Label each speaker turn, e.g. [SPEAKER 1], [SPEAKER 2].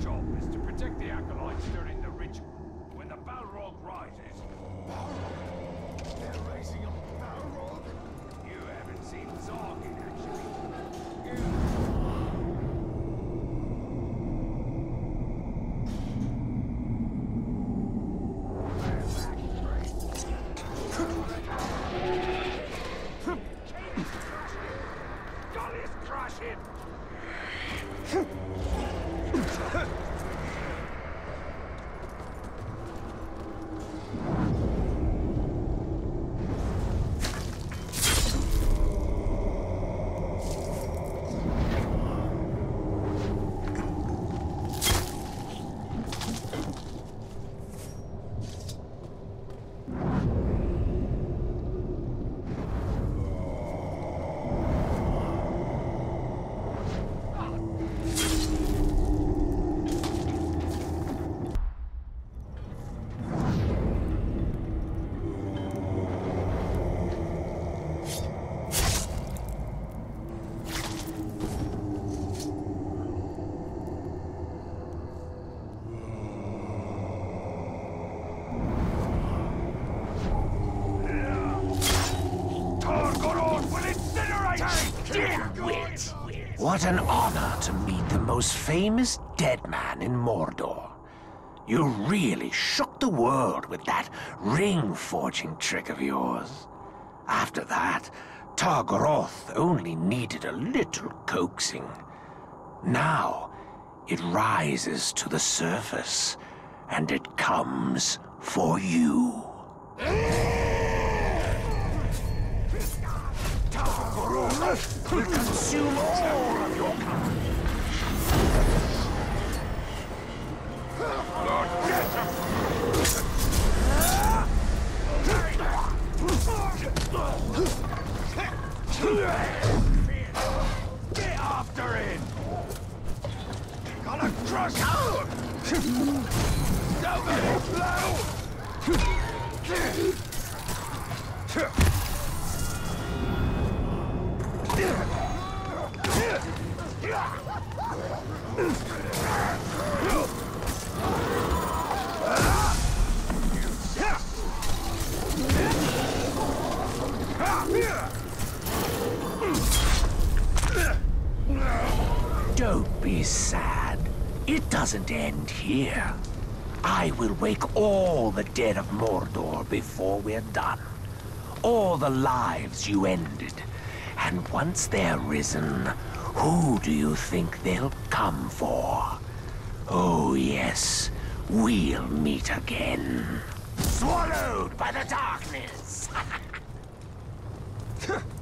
[SPEAKER 1] job is to protect the acolytes during the ritual. When the Balrog rises... Balrog? They're raising a Balrog? You haven't seen Zog in action. You... Gullius, crush him! Tar Goroth will incinerate Dimwit!
[SPEAKER 2] What an honor to meet the most famous dead man in Mordor. You really shook the world with that ring-forging trick of yours. After that, Tar Goroth only needed a little coaxing. Now, it rises to the surface, and it comes for you. Will consume all of your company.
[SPEAKER 1] Get after him! Gonna crush out! Double blow!
[SPEAKER 2] Don't be sad. It doesn't end here. I will wake all the dead of Mordor before we're done. All the lives you ended. And once they're risen, who do you think they'll come for? Oh yes, we'll meet again. Swallowed by the darkness!